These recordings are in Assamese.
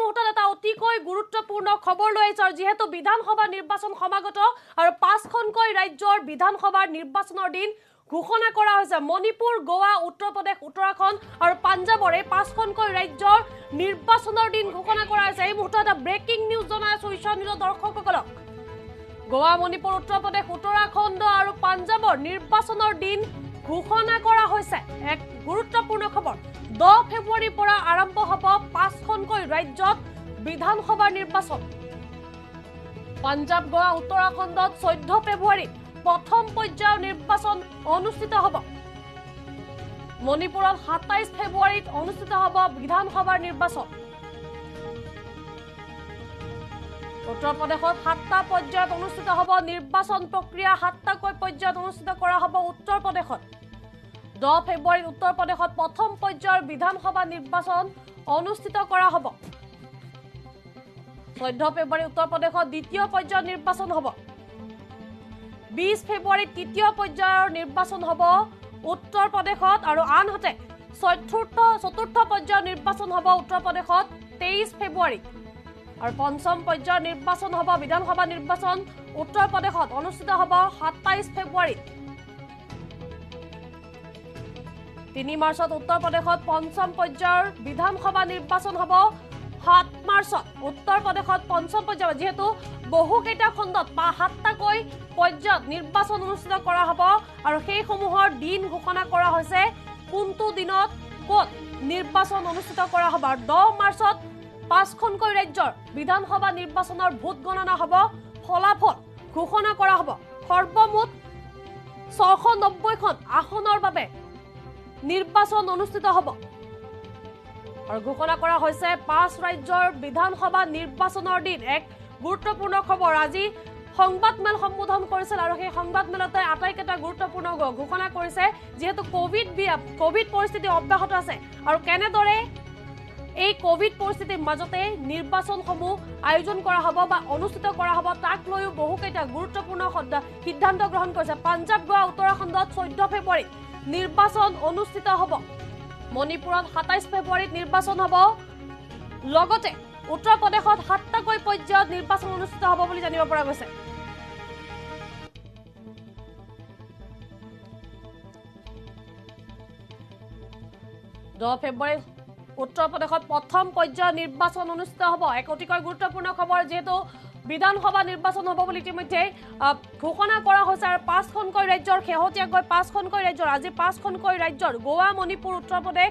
মুহূৰ্তত এটা অতিকৈ গুৰুত্বপূৰ্ণ খবৰ লৈ আহিছোঁ আৰু যিহেতু বিধানসভা নিৰ্বাচন সমাগত আৰু পাঁচখনকৈ ৰাজ্যৰ বিধানসভাৰ নিৰ্বাচনৰ দিন ঘোষণা কৰা হৈছে। মণিপুৰ গোৱা উত্তৰ প্ৰদেশ উত্তৰাখণ্ড আৰু পাঞ্জাৱৰ এই পাঁচখনকৈ ৰাজ্যৰ নিৰ্বাচনৰ দিন ঘোষণা কৰা হৈছে। এই মুহূৰ্তত এটা ব্ৰেকিং নিউজ জনাই আছো ঈশ্বৰ নিউজৰ দৰ্শকসকলক। গোৱা মণিপুৰ উত্তৰ প্ৰদেশ উত্তৰাখণ্ড আৰু পাঞ্জাৱৰ নিৰ্বাচনৰ দিন ঘোষণা কৰা হৈছে। এক গুৰুত্বপূৰ্ণ খবৰ দহ ফেব্ৰুৱাৰীৰ পৰা আৰম্ভ হ'ব পাঁচখনকৈ ৰাজ্যত বিধানসভাৰ নিৰ্বাচন। পাঞ্জাৱ গোৱা উত্তৰাখণ্ডত চৈধ্য ফেব্ৰুৱাৰীত প্ৰথম পৰ্যায়ৰ নিৰ্বাচন অনুষ্ঠিত হ'ব। মণিপুৰত সাতাইছ ফেব্ৰুৱাৰীত অনুষ্ঠিত হ'ব বিধানসভাৰ নিৰ্বাচন। উত্তৰ প্ৰদেশত সাতটা পৰ্যায়ত অনুষ্ঠিত হ'ব নিৰ্বাচন প্ৰক্ৰিয়া। সাতটাকৈ পৰ্যায়ত অনুষ্ঠিত কৰা হ'ব উত্তৰ প্ৰদেশত। দহ ফেব্ৰুৱাৰীত উত্তৰ প্ৰদেশত প্ৰথম পৰ্যায়ৰ বিধানসভা নিৰ্বাচন অনুষ্ঠিত কৰা হ'ব। চৈধ্য ফেব্ৰুৱাৰী উত্তৰ প্ৰদেশত দ্বিতীয় পৰ্যায়ৰ নিৰ্বাচন হ'ব। বিশ ফেব্ৰুৱাৰীত তৃতীয় পৰ্যায়ৰ নিৰ্বাচন হ'ব উত্তৰ প্ৰদেশত আৰু আনহাতে চতুৰ্থ চতুৰ্থ পৰ্যায়ৰ নিৰ্বাচন হ'ব উত্তৰ প্ৰদেশত তেইছ ফেব্ৰুৱাৰীত। আৰু পঞ্চম পৰ্যায়ৰ নিৰ্বাচন হ'ব বিধানসভা নিৰ্বাচন উত্তৰ প্ৰদেশত অনুষ্ঠিত হ'ব সাতাইছ ফেব্ৰুৱাৰীত। তিনি মাৰ্চত উত্তৰ প্ৰদেশত পঞ্চম পৰ্যায়ৰ বিধানসভা নিৰ্বাচন হ'ব। সাত মাৰ্চত উত্তৰ প্ৰদেশত পঞ্চম পৰ্যায়ত যিহেতু বহুকেইটা খণ্ডত বা সাতটাকৈ পৰ্যায়ত নিৰ্বাচন অনুষ্ঠিত কৰা হ'ব আৰু সেইসমূহৰ দিন ঘোষণা কৰা হৈছে। কোনটো দিনত ক'ত নিৰ্বাচন অনুষ্ঠিত কৰা হ'ব আৰু দহ মাৰ্চত পাঁচখনকৈ ৰাজ্যৰ বিধানসভা নিৰ্বাচনৰ ভোট গণনা হ'ব ফলাফল ঘোষণা কৰা হ'ব। সৰ্বমুঠ ছশ নব্বৈখন আসনৰ বাবে নিৰ্বাচন অনুষ্ঠিত হ'ব। আৰু ঘোষণা কৰা হৈছে পাঁচ ৰাজ্যৰ বিধানসভা নিৰ্বাচনৰ দিন এক গুৰুত্বপূৰ্ণ খবৰ। আজি সংবাদমেল সম্বোধন কৰিছিল আৰু সেই সংবাদমেলতে আটাইকেইটা গুৰুত্বপূৰ্ণ ঘোষণা কৰিছে যিহেতু কভিড কভিড পৰিস্থিতি অব্যাহত আছে। আৰু কেনেদৰে এই কভিড পৰিস্থিতিৰ মাজতে নিৰ্বাচনসমূহ আয়োজন কৰা হ'ব বা অনুষ্ঠিত কৰা হ'ব তাক লৈও বহুকেইটা গুৰুত্বপূৰ্ণ সিদ্ধান্ত গ্ৰহণ কৰিছে পাঞ্জাৱ গোৱা উত্তৰাখণ্ডত চৈধ্য ফেব্ৰুৱাৰীত নিৰ্বাচন অনুষ্ঠিত হ'ব। মণিপুৰত সাতাইছ ফেব্ৰুৱাৰীত নিৰ্বাচন হ'ব। লগতে উত্তৰ প্ৰদেশত সাতটাকৈ পৰ্যায়ত নিৰ্বাচন অনুষ্ঠিত হ'ব বুলি জানিব পৰা গৈছে। দহ ফেব্ৰুৱাৰী উত্তৰ প্ৰদেশত প্ৰথম পৰ্যায়ৰ নিৰ্বাচন অনুষ্ঠিত হ'ব। এক অতিকৈ গুৰুত্বপূৰ্ণ খবৰ যিহেতু বিধানসভা নিৰ্বাচন হ'ব বুলি ইতিমধ্যে ঘোষণা কৰা হৈছে আৰু পাঁচখনকৈ ৰাজ্যৰ শেহতীয়াকৈ পাঁচখনকৈ ৰাজ্যৰ আজি পাঁচখনকৈ ৰাজ্যৰ গোৱা মণিপুৰ উত্তৰ প্ৰদেশ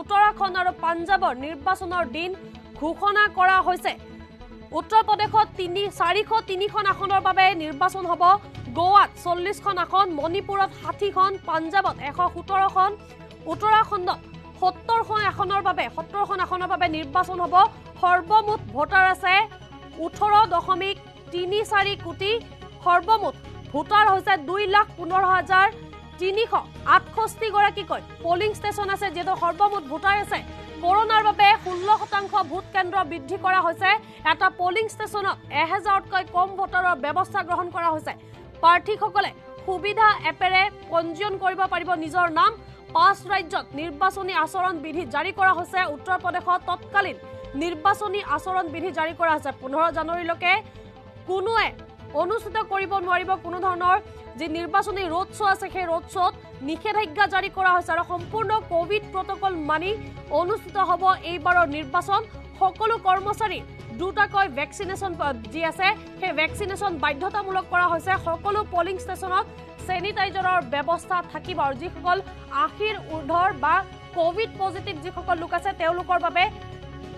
উত্তৰাখণ্ড আৰু পাঞ্জাৱৰ নিৰ্বাচনৰ দিন ঘোষণা কৰা হৈছে। উত্তৰ প্ৰদেশত তিনি চাৰিশ তিনিখন আসনৰ বাবে নিৰ্বাচন হ'ব। গোৱাত চল্লিছখন আসন মণিপুৰত ষাঠিখন পাঞ্জাৱত এশ সোতৰখন উত্তৰাখণ্ডত সত্তৰখন আসনৰ বাবে সত্তৰখন আসনৰ বাবে নিৰ্বাচন হ'ব। সৰ্বমুঠ ভোটাৰ আছে ওঠৰ দশমিক তিনি চাৰি কোটি। সৰ্বমুঠ ভোটাৰ হৈছে দুই লাখ পোন্ধৰ হাজাৰ তিনিশ আঠষষ্ঠিগৰাকীকৈ পলিং ষ্টেচন আছে যিহেতু সৰ্বমুঠ ভোটাৰ আছে। কৰোণাৰ বাবে ষোল্ল শতাংশ ভোট কেন্দ্ৰ বৃদ্ধি কৰা হৈছে। এটা পলিং ষ্টেচনত এহেজাৰতকৈ কম ভোটাৰৰ ব্যৱস্থা গ্ৰহণ কৰা হৈছে। প্ৰাৰ্থীসকলে সুবিধা এপেৰে পঞ্জীয়ন কৰিব পাৰিব নিজৰ নাম পাঁচ ৰাজ্যত নিৰ্বাচনী আচৰণ বিধি জাৰি কৰা হৈছে। উত্তৰ প্ৰদেশত তৎকালীন নিৰ্বাচনী আচৰণ বিধি জাৰি কৰা হৈছে। পোন্ধৰ জানুৱাৰীলৈকে কোনোৱে অনুষ্ঠিত কৰিব নোৱাৰিব। কোনো ধৰণৰ যি নিৰ্বাচনী ৰোড শ্ব' আছে সেই ৰোড শ্ব'ত নিষেধাজ্ঞা জাৰি কৰা হৈছে আৰু সম্পূৰ্ণ কভিড প্ৰট'কল মানি অনুষ্ঠিত হ'ব। এইবাৰৰ নিৰ্বাচন সকলো কৰ্মচাৰী দুটাকৈ ভেকচিনেশ্যন যি আছে সেই ভেকচিনেশ্যন বাধ্যতামূলক কৰা হৈছে। সকলো পলিং ষ্টেচনত চেনিটাইজাৰৰ ব্যৱস্থা থাকিব আৰু যিসকল আশীৰ ঊৰ্ধৰ বা কভিড পজিটিভ যিসকল লোক আছে তেওঁলোকৰ বাবে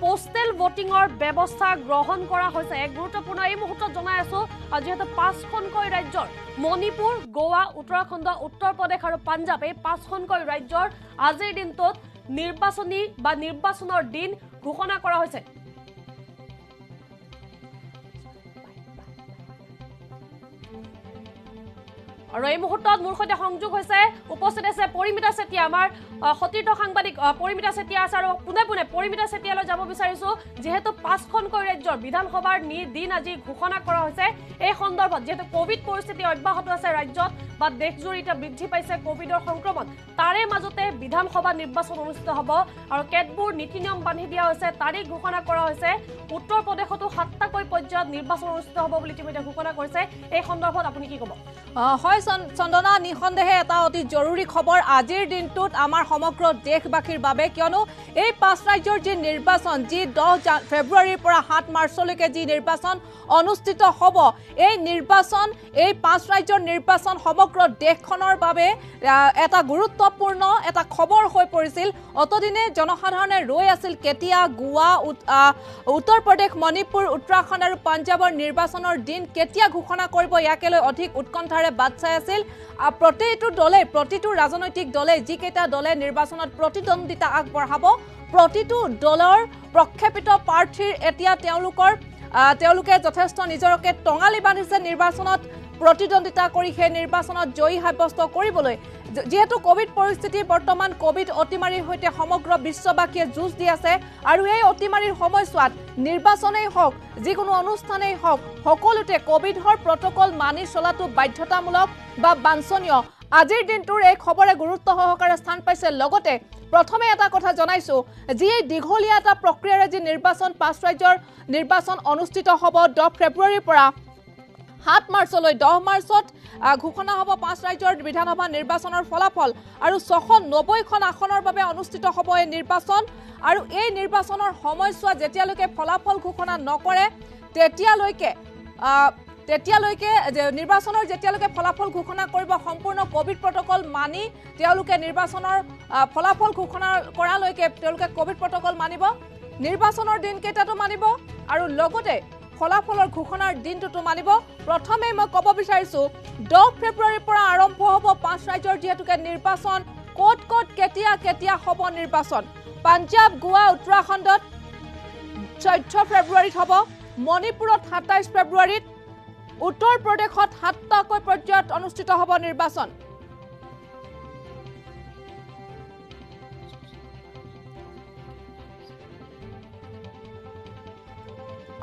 পোষ্টেল ভোটিঙৰ ব্যৱস্থা গ্ৰহণ কৰা হৈছে। এক গুৰুত্বপূৰ্ণ এই মুহূৰ্তত জনাই আছো যিহেতু পাঁচখনকৈ ৰাজ্যৰ মণিপুৰ গোৱা উত্তৰাখণ্ড উত্তৰ প্ৰদেশ আৰু পাঞ্জাৱ এই পাঁচখনকৈ ৰাজ্যৰ আজিৰ দিনটোত নিৰ্বাচনী বা নিৰ্বাচনৰ দিন ঘোষণা কৰা হৈছে। আৰু এই মুহূৰ্তত মোৰ সৈতে সংযোগ হৈছে উপস্থিত আছে পৰিমিতা চেতিয়া আমাৰ সতীৰ্থ সাংবাদিক পৰিমিতা চেতিয়া আছে আৰু পোনে পোনে পৰিমিতা চেতিয়ালৈ যাব বিচাৰিছো। যিহেতু পাঁচখনকৈ ৰাজ্যৰ বিধানসভাৰ নি দিন আজি ঘোষণা কৰা হৈছে এই সন্দৰ্ভত যিহেতু কভিড পৰিস্থিতি অব্যাহত আছে ৰাজ্যত বা দেশজুৰি এতিয়া বৃদ্ধি পাইছে কভিডৰ সংক্ৰমণ তাৰে মাজতে বিধানসভা নিৰ্বাচন অনুষ্ঠিত হ'ব আৰু কেতবোৰ নীতি নিয়ম বান্ধি দিয়া হৈছে তাৰিখ ঘোষণা কৰা হৈছে। উত্তৰ প্ৰদেশতো সাতটাকৈ পৰ্যায়ত নিৰ্বাচন অনুষ্ঠিত হ'ব বুলি ইতিমধ্যে ঘোষণা কৰিছে। এই সন্দৰ্ভত আপুনি কি ক'ব? হয় চন্দনা নিঃসন্দেহে এটা অতি জৰুৰী খবৰ। আজিৰ দিনটোত আমাৰ সমগ্ৰ দেশবাসীৰ বাবে কিয়নো এই পাঁচ ৰাজ্যৰ যি নিৰ্বাচন যি দহ ফেব্ৰুৱাৰীৰ পৰা সাত মাৰ্চলৈকে যি নিৰ্বাচন অনুষ্ঠিত হ'ব এই নিৰ্বাচন এই পাঁচ ৰাজ্যৰ নিৰ্বাচন সমগ্ৰ দেশখনৰ বাবে এটা গুৰুত্বপূৰ্ণ এটা খবৰ হৈ পৰিছিল। অতদিনে জনসাধাৰণে ৰৈ আছিল কেতিয়া গোৱা উত্তৰ প্ৰদেশ মণিপুৰ উত্তৰাখণ্ড আৰু পাঞ্জাৱৰ নিৰ্বাচনৰ দিন কেতিয়া ঘোষণা কৰিব ইয়াকে লৈ অধিক উৎকণ্ঠাৰে বাট চাই আছিল। আহ, প্ৰতিটো দলে প্ৰতিটো ৰাজনৈতিক দলে যিকেইটা দলে নিৰ্বাচনত প্ৰতিদ্বন্দ্বিতা আগবঢ়াব প্ৰতিটো দলৰ প্ৰক্ষেপিত প্ৰাৰ্থীৰ এতিয়া তেওঁলোকৰ তেওঁলোকে যথেষ্ট নিজৰকে টঙালি বান্ধিছে নিৰ্বাচনত প্ৰতিদ্বন্দ্বিতা কৰি সেই নিৰ্বাচনত জয়ী সাব্যস্ত কৰিবলৈ। যিহেতু কভিড পৰিস্থিতি বৰ্তমান কভিড অতিমাৰীৰ সৈতে সমগ্ৰ বিশ্ববাসীয়ে যুঁজ দি আছে আৰু এই অতিমাৰীৰ সময়ছোৱাত নিৰ্বাচনেই হওক যিকোনো অনুষ্ঠানেই হওক সকলোতে কভিডৰ প্ৰট'কল মানি চলাটো বাধ্যতামূলক বা বাঞ্ছনীয়। আজিৰ দিনটোৰ এই খবৰে গুৰুত্ব সহকাৰে স্থান পাইছে। লগতে প্ৰথমে এটা কথা জনাইছো যি এই দীঘলীয়া এটা প্ৰক্ৰিয়াৰে যি নিৰ্বাচন পাঁচ ৰাজ্যৰ নিৰ্বাচন অনুষ্ঠিত হ'ব দহ ফেব্ৰুৱাৰীৰ পৰা সাত মাৰ্চলৈ দহ মাৰ্চত ঘোষণা হ'ব পাঁচ ৰাজ্যৰ বিধানসভা নিৰ্বাচনৰ ফলাফল আৰু ছশ নব্বৈখন আসনৰ বাবে অনুষ্ঠিত হ'ব এই নিৰ্বাচন। আৰু এই নিৰ্বাচনৰ সময়ছোৱা যেতিয়ালৈকে ফলাফল ঘোষণা নকৰে তেতিয়ালৈকে তেতিয়ালৈকে নিৰ্বাচনৰ যেতিয়ালৈকে ফলাফল ঘোষণা কৰিব সম্পূৰ্ণ কভিড প্ৰট'কল মানি তেওঁলোকে নিৰ্বাচনৰ ফলাফল ঘোষণা কৰালৈকে তেওঁলোকে কভিড প্ৰট'কল মানিব নিৰ্বাচনৰ দিনকেইটাতো মানিব আৰু লগতে ফলাফলৰ ঘোষণাৰ দিনটোতো মানিব। প্ৰথমে মই ক'ব বিচাৰিছো দহ ফেব্ৰুৱাৰীৰ পৰা আৰম্ভ হ'ব পাঁচ ৰাজ্যৰ যিহেতুকে নিৰ্বাচন ক'ত ক'ত কেতিয়া কেতিয়া হ'ব নিৰ্বাচন। পাঞ্জাৱ গোৱা উত্তৰাখণ্ডত চৈধ্য ফেব্ৰুৱাৰীত হ'ব মণিপুৰত সাতাইছ ফেব্ৰুৱাৰীত উত্তৰ প্ৰদেশত সাতটাকৈ পৰ্যায়ত অনুষ্ঠিত হ'ব নিৰ্বাচন।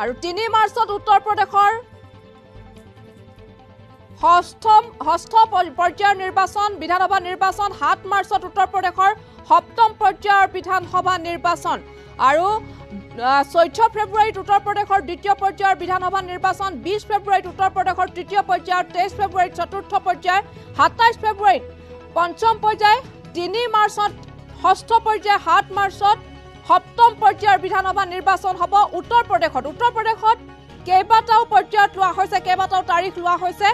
আৰু তিনি মাৰ্চত উত্তৰ প্ৰদেশৰ ষষ্ঠম ষষ্ঠ পৰ- পৰ্যায়ৰ নিৰ্বাচন বিধানসভা নিৰ্বাচন সাত মাৰ্চত উত্তৰ প্ৰদেশৰ সপ্তম পৰ্যায়ৰ বিধানসভা নিৰ্বাচন। আৰু চৈধ্য ফেব্ৰুৱাৰীত উত্তৰ প্ৰদেশৰ দ্বিতীয় পৰ্যায়ৰ বিধানসভা নিৰ্বাচন বিছ ফেব্ৰুৱাৰীত উত্তৰ প্ৰদেশৰ তৃতীয় পৰ্যায়ৰ তেইছ ফেব্ৰুৱাৰীত চতুৰ্থ পৰ্যায় সাতাইছ ফেব্ৰুৱাৰীত পঞ্চম পৰ্যায় তিনি মাৰ্চত ষষ্ঠ পৰ্যায় সাত মাৰ্চত সপ্তম পৰ্যায়ৰ বিধানসভা নিৰ্বাচন হ'ব উত্তৰ প্ৰদেশত। উত্তৰ প্ৰদেশত কেইবাটাও পৰ্যায়ত লোৱা হৈছে কেইবাটাও তাৰিখ লোৱা হৈছে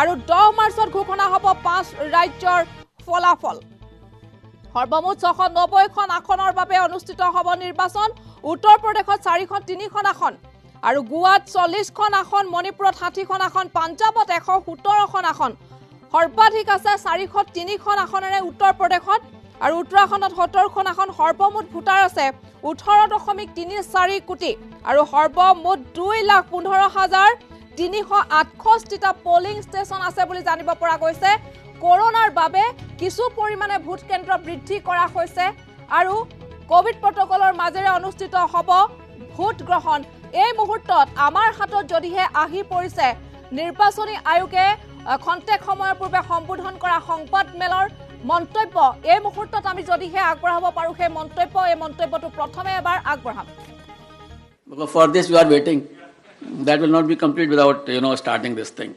আৰু দহ মাৰ্চত ঘোষণা হ'ব পাঁচ ৰাজ্যৰ ফলাফল। সৰ্বমুঠ ছশ নব্বৈখন আসনৰ বাবে অনুষ্ঠিত হ'ব নিৰ্বাচন। উত্তৰ প্ৰদেশত চাৰিখন তিনিখন আসন আৰু গোৱাত চল্লিছখন আসন মণিপুৰত ষাঠিখন আসন পাঞ্জাৱত এশ সোতৰখন আসন। সৰ্বাধিক আছে চাৰিশ তিনিখন আসনেৰে উত্তৰ প্ৰদেশত আৰু উত্তৰাখণ্ডত সত্তৰখন আসন। সৰ্বমুঠ ভোটাৰ আছে ওঠৰ দশমিক তিনি চাৰি কোটি আৰু সৰ্বমুঠ দুই লাখ পোন্ধৰ হাজাৰ তিনিশ আঠষষ্ঠিটা পলিং ষ্টেচন আছে বুলি জানিব পৰা গৈছে। কৰোণাৰ বাবে কিছু পৰিমাণে ভোট কেন্দ্ৰ বৃদ্ধি কৰা হৈছে আৰু কভিড প্ৰট'কলৰ মাজেৰে অনুষ্ঠিত হ'ব ভোট গ্ৰহণ এই মুহূৰ্তত আমাৰ হাতত যদিহে আহি পৰিছে নিৰ্বাচনী আয়োগে খন্তেক সময়ৰ পূৰ্বে সম্বোধন কৰা সংবাদমেলৰ মন্তব্য এই মুহূৰ্তত আমি যদিহে আগবঢ়াব পাৰোঁ সেই মন্তব্য এই মন্তব্যটো প্ৰথমে এবাৰ আগবঢ়াম for this you are waiting. That will not be complete without you know starting this thing.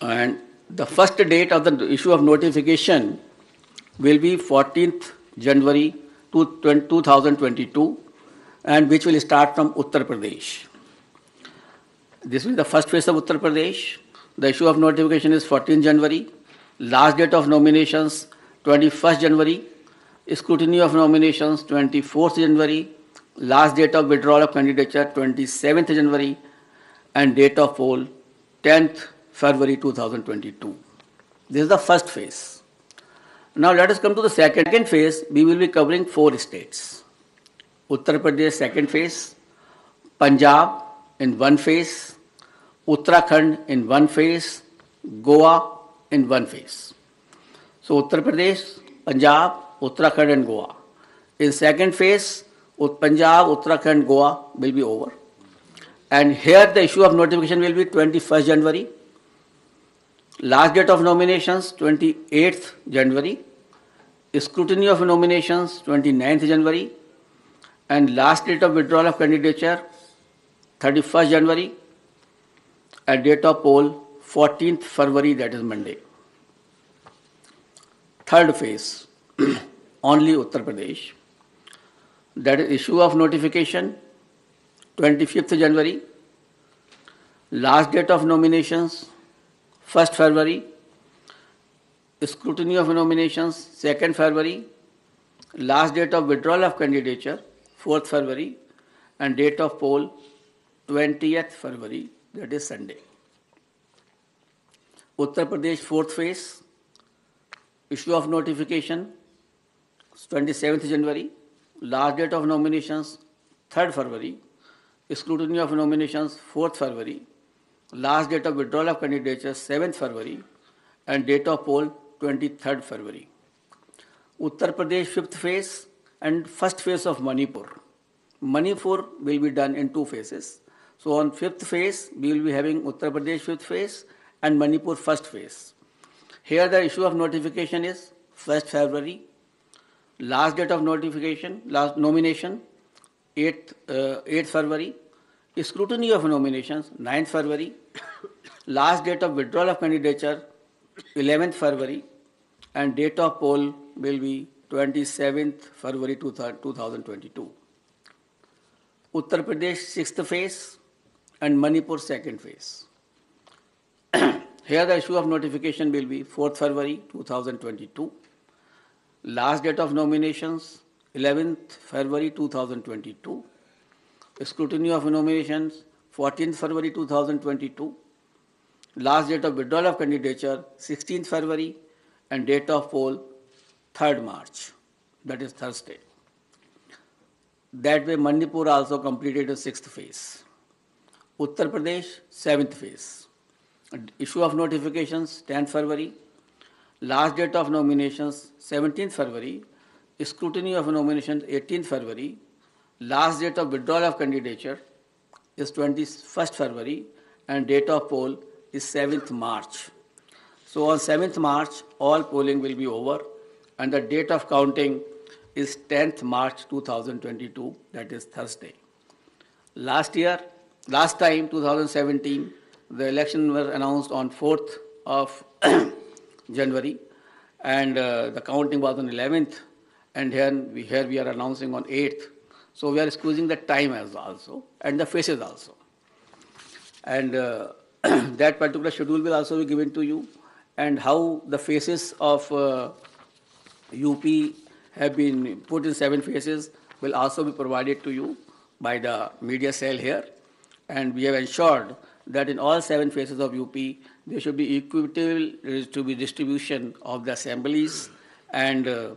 And the first date of the issue of notification will be 14th January 2022, and which will start from Uttar Pradesh. This will be the first phase of Uttar Pradesh. The issue of notification is 14 January. Last date of nominations 21st January. Scrutiny of nominations 24th January. Last date of withdrawal of candidature 27th January. And date of poll 10th February 2022. This is the first phase. Now let us come to the second phase. We will be covering four states. Uttar Pradesh second phase, Punjab in one phase, Uttarakhand in one phase, Goa in one phase. So Uttar Pradesh, Punjab, Uttarakhand and Goa. In second phase, Punjab, Uttarakhand, Goa will be over. And here the issue of notification will be 21st January. Last date of nominations 28th January. Scrutiny of nominations 29th January. And last date of withdrawal of candidature 31st January. And date of poll 14th February, that is Monday. Third phase, only Uttar Pradesh. That is issue of notification 25th January. Last date of nominations 1st February. Scrutiny of nominations 2nd February. Last date of withdrawal of candidature 4th February. And date of poll 20th February, that is Sunday. Uttar Pradesh fourth phase, issue of notification 27th January, last date of nominations 3rd February, scrutiny of nominations 4th February, last date of withdrawal of candidature 7th February, and date of poll 23rd February. Uttar Pradesh fifth phase and first phase of Manipur. Manipur will be done in two phases. So on fifth phase, we will be having Uttar Pradesh fifth phase and Manipur first phase. Here the issue of notification is 1st February. Last date of notification, last nomination, 8th, uh, 8th February. Scrutiny of nominations, 9th February. last date of withdrawal of candidature, 11th February. And date of poll will be 27th February 2022. Uttar Pradesh sixth phase and Manipur second phase. Here the issue of notification will be 4th February 2022. Last date of nominations 11th February 2022. Scrutiny of nominations 14th February 2022. Last date of withdrawal of candidature 16th February and date of poll 3rd March. That is Thursday. That way Manipur also completed the sixth phase. Uttar Pradesh seventh phase. Issue of notifications 10th February. Last date of nominations 17th February. Scrutiny of nominations 18th February. Last date of withdrawal of candidature is 21st February and date of poll is 7th March. So on 7th March, all polling will be over and the date of counting is 10th March 2022, that is Thursday. Last year, last time, 2017, the election was announced on 4th of January and uh, the counting was on 11th and we, here we are announcing on 8th. So we are squeezing the time as also and the faces also. And uh, that particular schedule will also be given to you and how the faces of uh, UP have been put in seven phases will also be provided to you by the media cell here. And we have ensured that in all seven phases of UP, there should be equitable to be distribution of the assemblies and uh,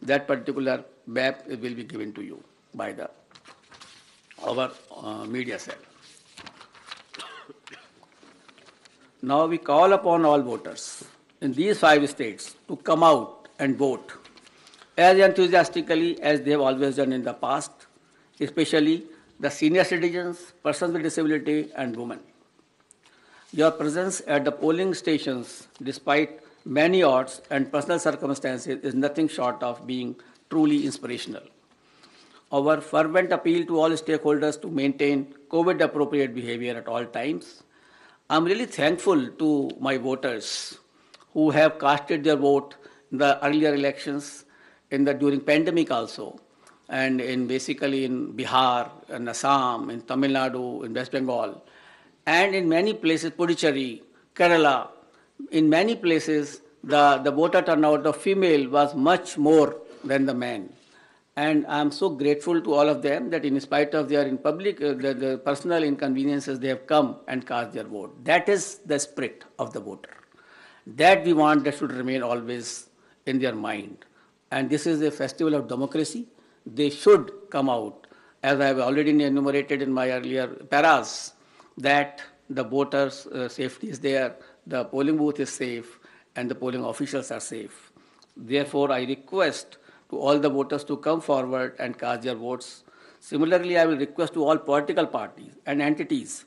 that particular map will be given to you by the our uh, media cell. Now we call upon all voters in these five states to come out and vote as enthusiastically as they have always done in the past, especially the senior citizens, persons with disability, and women. Your presence at the polling stations, despite many odds and personal circumstances, is nothing short of being truly inspirational. Our fervent appeal to all stakeholders to maintain COVID appropriate behavior at all times. I'm really thankful to my voters who have casted their vote in the earlier elections in the during pandemic also and in basically in Bihar, in Assam, in Tamil Nadu, in West Bengal, and in many places, Puducherry, Kerala, in many places, the, the voter turnout of female was much more than the man. And I'm so grateful to all of them that in spite of their in public, uh, the, the personal inconveniences, they have come and cast their vote. That is the spirit of the voter. That we want that should remain always in their mind. And this is a festival of democracy. They should come out, as I have already enumerated in my earlier paras, that the voters' uh, safety is there, the polling booth is safe, and the polling officials are safe. Therefore, I request to all the voters to come forward and cast their votes. Similarly, I will request to all political parties and entities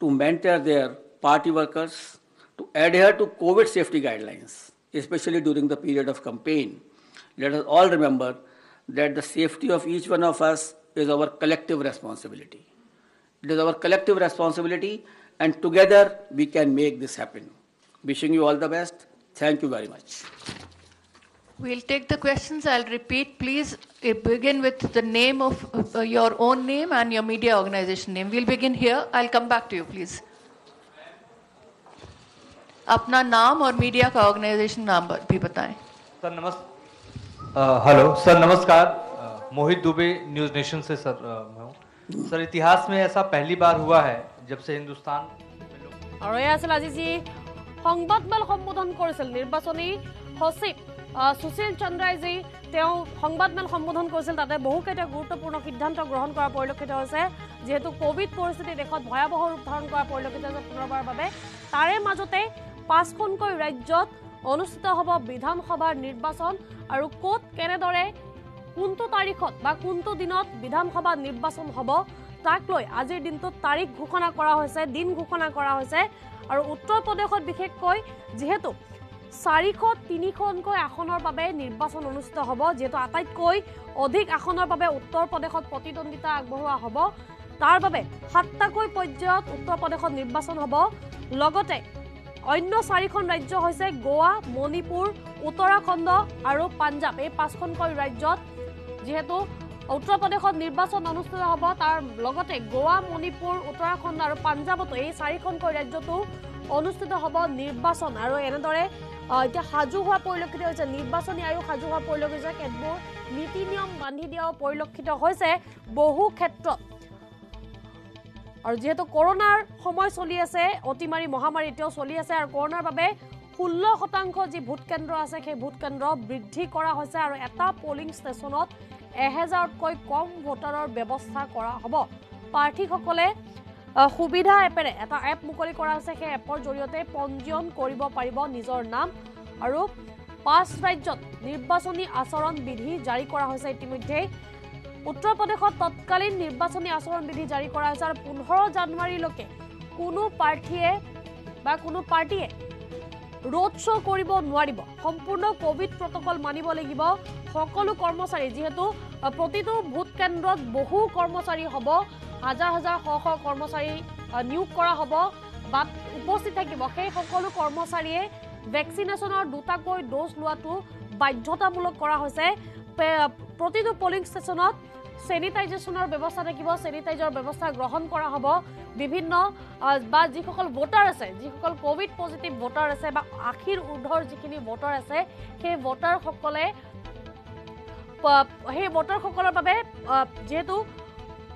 to mentor their party workers to adhere to COVID safety guidelines, especially during the period of campaign. Let us all remember that the safety of each one of us is our collective responsibility. It is our collective responsibility, and together we can make this happen. Wishing you all the best. Thank you very much. We'll take the questions. I'll repeat. Please uh, begin with the name of uh, your own name and your media organization name. We'll begin here. I'll come back to you, please. अपना नाम और मीडिया का ऑर्गेनाइजेशन नाम ब- भी बताएं सर नमस् अ, हेलो सर नमस्कार अ, मोहित दुबे न्यूज नेशन से सर अ, मैं हूँ सर इतिहास में ऐसा पहली बार हुआ है जब से हिंदुस्तान में लोग আৰু এয়া আছিল আজি যি সংবাদমেল সম্বোধন কৰিছিল নিৰ্বাচনী সচিব আহ, সুশীল চন্দ্ৰাই যি তেওঁ সংবাদমেল সম্বোধন কৰিছিল তাতে বহুকেইটা গুৰুত্বপূৰ্ণ সিদ্ধান্ত গ্ৰহণ কৰা পৰিলক্ষিত হৈছে। যিহেতু কভিড পৰিস্থিতি দেশত ভয়াৱহ ৰূপ ধাৰণ কৰা পৰিলক্ষিত হৈছে পুনৰবাৰৰ বাবে। তাৰে মাজতে পাঁচখনকৈ ৰাজ্যত অনুষ্ঠিত হ'ব বিধানসভাৰ নিৰ্বাচন আৰু ক'ত কেনেদৰে কোনটো তাৰিখত বা কোনটো দিনত বিধানসভা নিৰ্বাচন হ'ব তাক লৈ আজিৰ দিনটোত তাৰিখ ঘোষণা কৰা হৈছে দিন ঘোষণা কৰা হৈছে। আৰু উত্তৰ প্ৰদেশত বিশেষকৈ যিহেতু চাৰিশ তিনিখনকৈ আসনৰ বাবে নিৰ্বাচন অনুষ্ঠিত হ'ব যিহেতু আটাইতকৈ অধিক আসনৰ বাবে উত্তৰ প্ৰদেশত প্ৰতিদ্বন্দ্বিতা আগবঢ়োৱা হ'ব। তাৰ বাবে সাতটাকৈ পৰ্যায়ত উত্তৰ প্ৰদেশত নিৰ্বাচন হ'ব। লগতে অন্য চাৰিখন ৰাজ্য হৈছে গোৱা মণিপুৰ উত্তৰাখণ্ড আৰু পাঞ্জাৱ এই পাঁচখনকৈ ৰাজ্যত যিহেতু উত্তৰ প্ৰদেশত নিৰ্বাচন অনুষ্ঠিত হ'ব। তাৰ লগতে গোৱা মণিপুৰ উত্তৰাখণ্ড আৰু পাঞ্জাৱতো এই চাৰিখনকৈ ৰাজ্যতো অনুষ্ঠিত হ'ব নিৰ্বাচন। আৰু এনেদৰে আহ, এতিয়া সাজু হোৱা পৰিলক্ষিত হৈছে নিৰ্বাচনী আয়োগ সাজু হোৱা পৰিলক্ষিত হৈছে। কেতবোৰ নীতি নিয়ম বান্ধি দিয়াও পৰিলক্ষিত হৈছে বহু ক্ষেত্ৰত। আৰু যিহেতু কৰোণাৰ সময় চলি আছে অতিমাৰী মহামাৰী এতিয়াও চলি আছে আৰু কৰোণাৰ বাবে ষোল্ল শতাংশ যি ভোট কেন্দ্ৰ আছে সেই ভোট কেন্দ্ৰ বৃদ্ধি কৰা হৈছে। আৰু এটা পলিং ষ্টেচনত এহেজাৰতকৈ কম ভোটাৰৰ ব্যৱস্থা কৰা হ'ব। প্ৰাৰ্থীসকলে সুবিধা এপেৰে এটা এপ মুকলি কৰা হৈছে সেই এপৰ জৰিয়তে পঞ্জীয়ন কৰিব পাৰিব নিজৰ নাম আৰু পাঁচ ৰাজ্যত নিৰ্বাচনী আচৰণ বিধি জাৰি কৰা হৈছে ইতিমধ্যেই উত্তৰ প্ৰদেশত তৎকালীন নিৰ্বাচনী আচৰণ বিধি জাৰি কৰা হৈছে আৰু পোন্ধৰ জানুৱাৰীলৈকে কোনো প্ৰাৰ্থীয়ে বা কোনো পাৰ্টীয়ে ৰোড শ্ব' কৰিব নোৱাৰিব। সম্পূৰ্ণ ক'ভিড প্ৰট'কল মানিব লাগিব। সকলো কৰ্মচাৰী যিহেতু প্ৰতিটো ভোট কেন্দ্ৰত বহু কৰ্মচাৰী হ'ব হাজাৰ হাজাৰ শ শ কৰ্মচাৰী নিয়োগ কৰা হ'ব বা উপস্থিত থাকিব। সেই সকলো কৰ্মচাৰীয়ে ভেকচিনেশ্যনৰ দুটাকৈ ড'জ লোৱাটো বাধ্যতামূলক কৰা হৈছে। প্ৰতিটো পলিং ষ্টেচনত চেনিটাইজেশ্যনৰ ব্যৱস্থা থাকিব চেনিটাইজৰ ব্যৱস্থা গ্ৰহণ কৰা হ'ব। বিভিন্ন বা যিসকল ভোটাৰ আছে যিসকল ক'ভিড পজিটিভ ভোটাৰ আছে বা আশীৰ ঊৰ্ধৰ যিখিনি ভোটাৰ আছে সেই ভোটাৰসকলে সেই ভোটাৰসকলৰ বাবে যিহেতু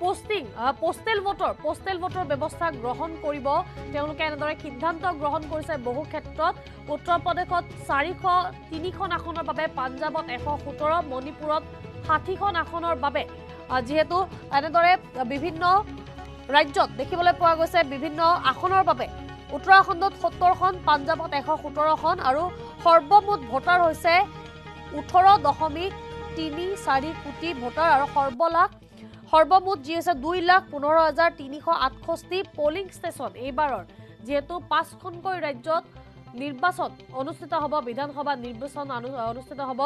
পষ্টিং পষ্টেল ভোটৰ পষ্টেল ভোটৰ ব্যৱস্থা গ্ৰহণ কৰিব। তেওঁলোকে এনেদৰে সিদ্ধান্ত গ্ৰহণ কৰিছে বহু ক্ষেত্ৰত। উত্তৰ প্ৰদেশত চাৰিশ তিনিখন আসনৰ বাবে পাঞ্জাৱত এশ সোতৰ মণিপুৰত ষাঠিখন আসনৰ বাবে যিহেতু এনেদৰে বিভিন্ন ৰাজ্যত দেখিবলৈ পোৱা গৈছে বিভিন্ন আসনৰ বাবে। উত্তৰাখণ্ডত সত্তৰখন পাঞ্জাৱত এশ সোতৰখন আৰু সৰ্বমুঠ ভোটাৰ হৈছে ওঠৰ দশমিক তিনি চাৰি কোটি ভোটাৰ আৰু সৰ্বলাখ সৰ্বমুঠ যি হৈছে দুই লাখ পোন্ধৰ হাজাৰ তিনিশ আঠষষ্ঠি পলিং ষ্টেচন এইবাৰৰ। যিহেতু পাঁচখনকৈ ৰাজ্যত নিৰ্বাচন অনুষ্ঠিত হ'ব বিধানসভা নিৰ্বাচন অনু- অনুষ্ঠিত হ'ব।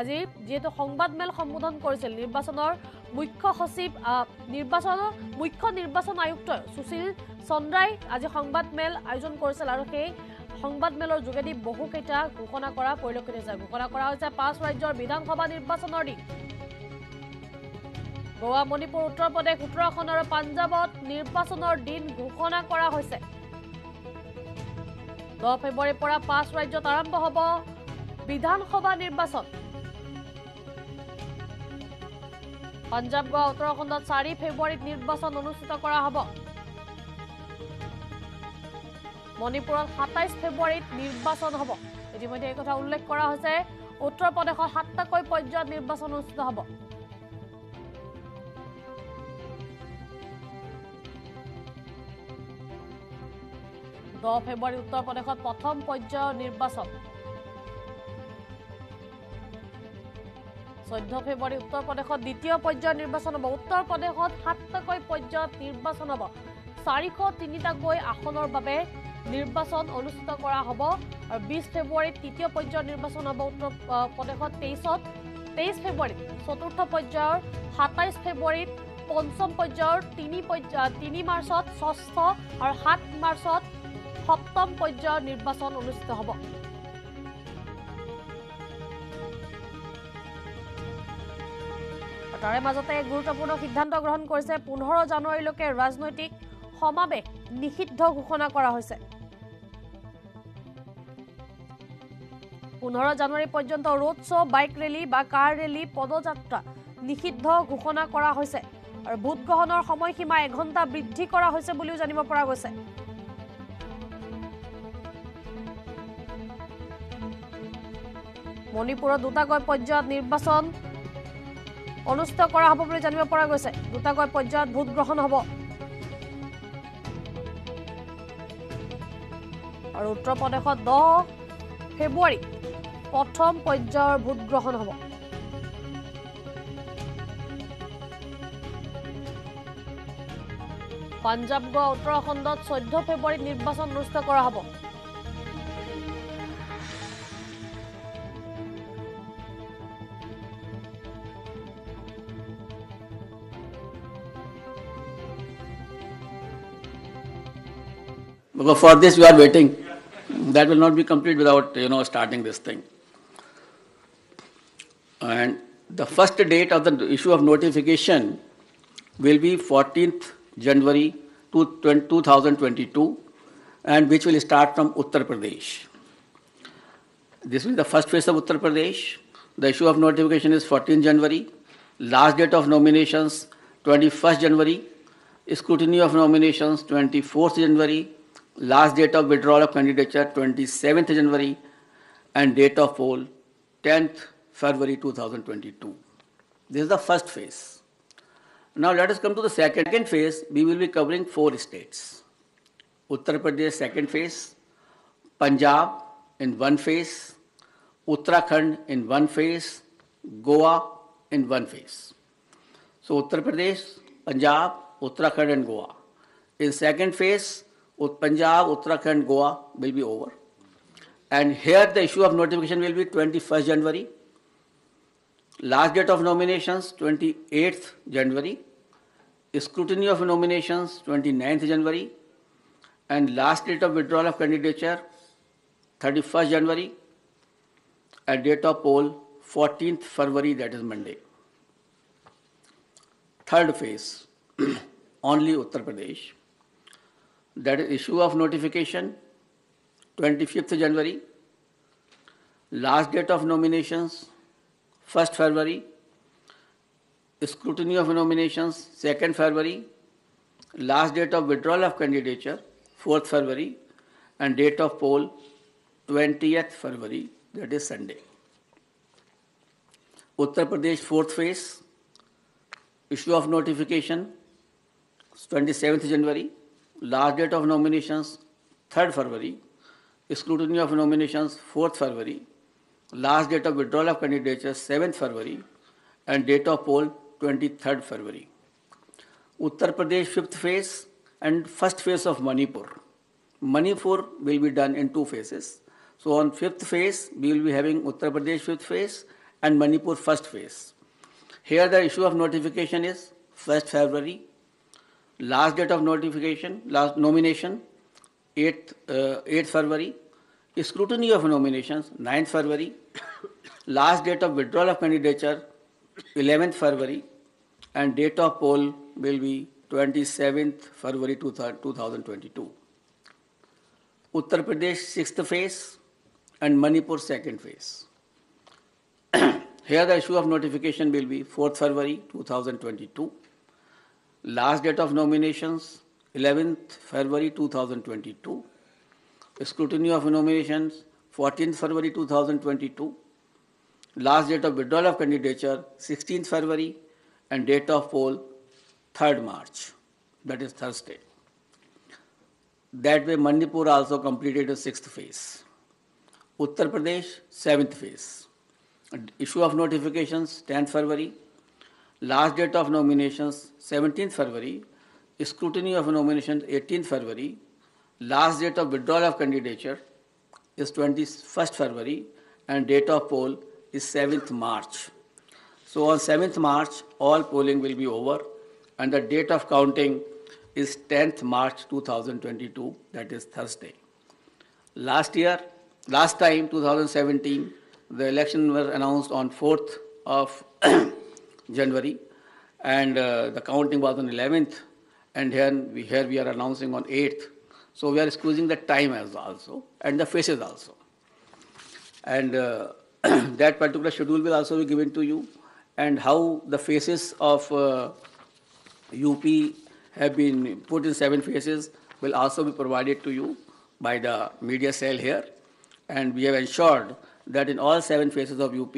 আজি যিহেতু সংবাদমেল সম্বোধন কৰিছিল নিৰ্বাচনৰ মুখ্য সচিব আহ, নিৰ্বাচনৰ মুখ্য নিৰ্বাচন আয়ুক্ত সুশীল চন্দ্ৰাই আজি সংবাদমেল আয়োজন কৰিছিল আৰু সেই সংবাদমেলৰ যোগেদি বহুকেইটা ঘোষণা কৰা পৰিলক্ষিত হৈছে। ঘোষণা কৰা হৈছে পাঁচ ৰাজ্যৰ বিধানসভা নিৰ্বাচনৰ দিন। গোৱা মণিপুৰ উত্তৰ প্ৰদেশ উত্তৰাখণ্ড আৰু পাঞ্জাৱত নিৰ্বাচনৰ দিন ঘোষণা কৰা হৈছে। দহ ফেব্ৰুৱাৰীৰ পৰা পাঁচ ৰাজ্যত আৰম্ভ হ'ব বিধানসভা নিৰ্বাচন। পাঞ্জাৱ গোৱা উত্তৰাখণ্ডত চাৰি ফেব্ৰুৱাৰীত নিৰ্বাচন অনুষ্ঠিত কৰা হ'ব। মণিপুৰত সাতাইছ ফেব্ৰুৱাৰীত নিৰ্বাচন হ'ব। ইতিমধ্যে এই কথা উল্লেখ কৰা হৈছে উত্তৰ প্ৰদেশত সাতটাকৈ পৰ্যায়ত নিৰ্বাচন অনুষ্ঠিত হ'ব। দহ ফেব্ৰুৱাৰী উত্তৰ প্ৰদেশত প্ৰথম পৰ্যায়ৰ নিৰ্বাচন। চৈধ্য ফেব্ৰুৱাৰী উত্তৰ প্ৰদেশত দ্বিতীয় পৰ্যায়ৰ নিৰ্বাচন হ'ব। উত্তৰ প্ৰদেশত সাতটাকৈ পৰ্যায়ত নিৰ্বাচন হ'ব। চাৰিশ তিনিটাকৈ আসনৰ বাবে নিৰ্বাচন অনুষ্ঠিত কৰা হ'ব। আৰু বিছ ফেব্ৰুৱাৰীত তৃতীয় পৰ্যায়ৰ নিৰ্বাচন হ'ব। উত্তৰ প্ৰদেশত তেইছত তেইছ ফেব্ৰুৱাৰীত চতুৰ্থ পৰ্যায়ৰ সাতাইছ ফেব্ৰুৱাৰীত পঞ্চম পৰ্যায়ৰ তিনি পৰ্যায় তিনি মাৰ্চত ষষ্ঠ আৰু সাত মাৰ্চত সপ্তম পৰ্যায়ৰ নিৰ্বাচন অনুষ্ঠিত হ'ব। তাৰে মাজতে গুৰুত্বপূৰ্ণ সিদ্ধান্ত গ্ৰহণ কৰিছে পোন্ধৰ জানুৱাৰীলৈকে ৰাজনৈতিক সমাৱেশ নিষিদ্ধ ঘোষণা কৰা হৈছে। পোন্ধৰ জানুৱাৰী পৰ্যন্ত ৰোড শ্ব' বাইক ৰেলী বা কাৰ ৰেলী পদযাত্ৰা নিষিদ্ধ ঘোষণা কৰা হৈছে আৰু ভোটগ্ৰহণৰ সময়সীমা এঘণ্টা বৃদ্ধি কৰা হৈছে বুলিও জানিব পৰা গৈছে। মণিপুৰত দুটাকৈ পৰ্যায়ত নিৰ্বাচন অনুষ্ঠিত কৰা হ'ব বুলি জানিব পৰা গৈছে। দুটাকৈ পৰ্যায়ত ভোটগ্ৰহণ হ'ব। আৰু উত্তৰ প্ৰদেশত দহ ফেব্ৰুৱাৰী প্ৰথম পৰ্যায়ৰ ভোটগ্ৰহণ হ'ব। পাঞ্জাৱ গোৱা উত্তৰাখণ্ডত চৈধ্য ফেব্ৰুৱাৰীত নিৰ্বাচন অনুষ্ঠিত কৰা হ'ব। For this we are waiting. That will not be complete without, you know, starting this thing. And the first date of the issue of notification will be 14th January to 2022 and which will start from Uttar Pradesh. This is the first phase of Uttar Pradesh. The issue of notification is 14 January. Last date of nominations 21st January. Scrutiny of nominations 24th January. Last date of withdrawal of candidature 27th January. And date of poll 10th February 2022. This is the first phase. Now let us come to the second phase. We will be covering four states. Uttar Pradesh second phase, Punjab in one phase, Uttarakhand in one phase, Goa in one phase. So Uttar Pradesh, Punjab, Uttarakhand and Goa. In second phase, Punjab, Uttarakhand, Goa will be over. And here the issue of notification will be 21st January. Last date of nominations 28th January. Scrutiny of nominations 29th January. And last date of withdrawal of candidature 31st January. And date of poll 14th February, that is Monday. Third phase, only Uttar Pradesh. That is issue of notification 25th January. Last date of nominations 1st February. Scrutiny of nominations 2nd February. Last date of withdrawal of candidature 4th February. And date of poll 20th February, that is Sunday. Uttar Pradesh fourth phase, issue of notification 27th January, last date of nominations 3rd February, scrutiny of nominations 4th February, last date of withdrawal of candidature 7th February, and date of poll 23rd February. Uttar Pradesh fifth phase and first phase of Manipur. Manipur will be done in two phases. So on fifth phase, we will be having Uttar Pradesh fifth phase and Manipur first phase. Here the issue of notification is 1st February. Last date of notification, last nomination, 8th, uh, 8th February. Scrutiny of nominations, 9th February. Last date of withdrawal of candidature, 11th February. And date of poll will be 27th February 2022. Uttar Pradesh sixth phase and Manipur second phase. Here the issue of notification will be 4th February 2022. Last date of nominations 11th February 2022. Scrutiny of nominations 14th February 2022. Last date of withdrawal of candidature 16th February and date of poll 3rd March. That is Thursday. That way, Manipur also completed the sixth phase. Uttar Pradesh, seventh phase. Issue of notifications 10th February. Last date of nominations 17th February. Scrutiny of nominations 18th February. Last date of withdrawal of candidature is 21st February and date of poll is 7th March. So on 7th March, all polling will be over and the date of counting is 10th March 2022, that is Thursday. Last year, last time, 2017, the election was announced on 4th of January and uh, the counting was on 11th and here we, here we are announcing on 8th. So we are squeezing the time as also and the faces also. And uh, that particular schedule will also be given to you and how the faces of uh, UP have been put in seven phases will also be provided to you by the media cell here. And we have ensured that in all seven phases of UP,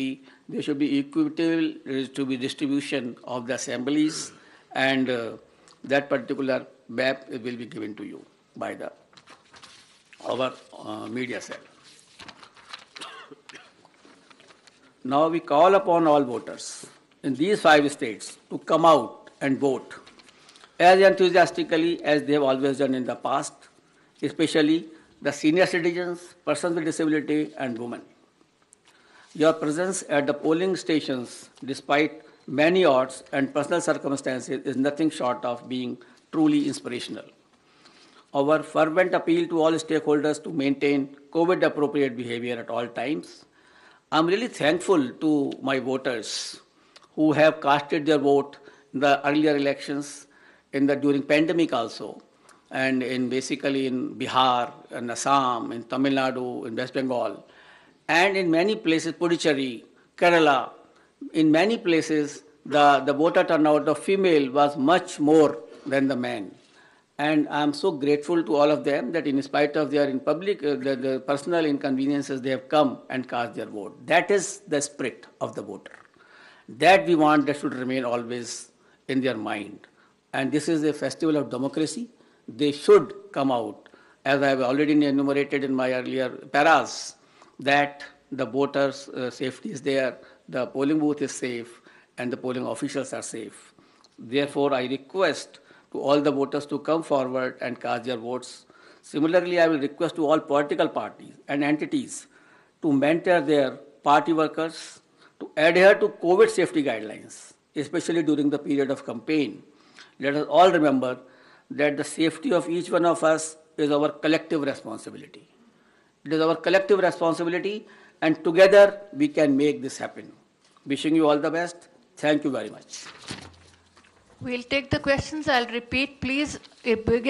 there should be equitable to be distribution of the assemblies, and uh, that particular map will be given to you by the our uh, media cell. Now we call upon all voters in these five states to come out and vote as enthusiastically as they have always done in the past, especially the senior citizens, persons with disability, and women. Your presence at the polling stations, despite many odds and personal circumstances, is nothing short of being truly inspirational. Our fervent appeal to all stakeholders to maintain COVID appropriate behavior at all times. I'm really thankful to my voters who have casted their vote in the earlier elections, in the during pandemic also, and in basically in Bihar, in Assam, in Tamil Nadu, in West Bengal, and in many places, Puducherry, Kerala, in many places, the, the voter turnout of female was much more than the men. And I'm so grateful to all of them that in spite of their in public, uh, the, the personal inconveniences, they have come and cast their vote. That is the spirit of the voter. That we want that should remain always in their mind. And this is a festival of democracy. They should come out, as I have already enumerated in my earlier paras, that the voters' uh, safety is there, the polling booth is safe, and the polling officials are safe. Therefore, I request to all the voters to come forward and cast their votes. Similarly, I will request to all political parties and entities to mentor their party workers to adhere to COVID safety guidelines, especially during the period of campaign. Let us all remember that the safety of each one of us is our collective responsibility. It is our collective responsibility, and together we can make this happen. Wishing you all the best. Thank you very much. We'll take the questions. I'll repeat. Please begin